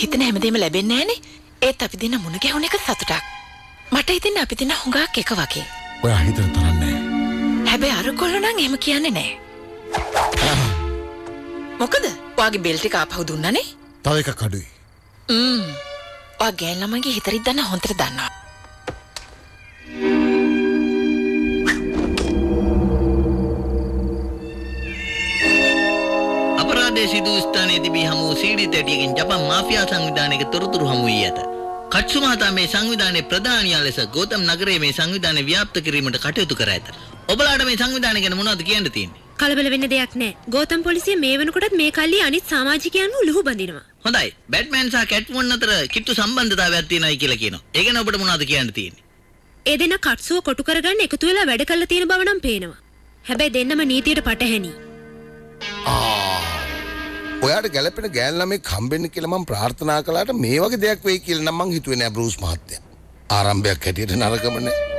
හිතන හැමදේම ලැබෙන්නේ නැහනේ. ඒත් අපි දෙන්න මුණ ගැහුණ එක සතුටක්. මට හිතෙන්නේ අපි දෙන්න හුඟක් එක වගේ. ඔයා හිතන තරන්නේ හැබැයි අර කොල්ල නම් එහෙම කියන්නේ නැහැ. මොකද? ඔයාගේ බෙල් ටික ආපහු දුන්නනේ? තව එකක් අඩුයි ම්ම්. ඔයා ගෑන් ළමයිගේ හිතරිත් දන්න හොන්තර දන්නවා. අපරාධය සිදු ස්ථානයේ තිබී හමු වූ සීඩි තැටියකින් ජපන් මාෆියා සංවිධානයක තොරතුරු හමු වී ඇත. කට්සු මහතා මේ සංවිධානයේ ප්‍රධානියා ලෙස ගෝතම් නගරයේ මේ සංවිධානය ව්‍යාප්ත කිරීමට කටයුතු කර ඇත. ඔබලාට මේ සංවිධානය ගැන මොනවද කියන්න තියෙන්නේ? කලබල වෙන්න දෙයක් නෑ ගෝතම් පොලිසිය මේ වනකොටත් මේ කල්ලි අනිත් සමාජිකයන්ව ලුහු බඳිනවා. හොඳයි. බැට්මෑන් සහ කැට්මන් අතර කිට්ටු සම්බන්ධතාවයක් තියෙනයි කියලා කියනවා. ඒ ගැන ඔබට මොනවද කියන්න තියෙන්නේ? ඒ දෙන්න කට්සුව කොටු කරගන්න එකතු වෙලා වැඩ කල්ල තියෙන බව නම් පේනවා. හැබැයි දෙන්නම නීතියට පටහැනි. ඔයාට ගැලපෙන ගෑන් ළමෙක් හම්බෙන්න කියලා මම ප්‍රාර්ථනා කළාට මේ වගේ දෙයක් වෙයි කියලා නම් මං හිතුවේ නෑ බෲස් මහත්තයා. ආරම්භයක් හැටියට නරකම නෑ.